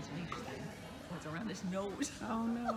his wings thing. What's around his nose. Oh no.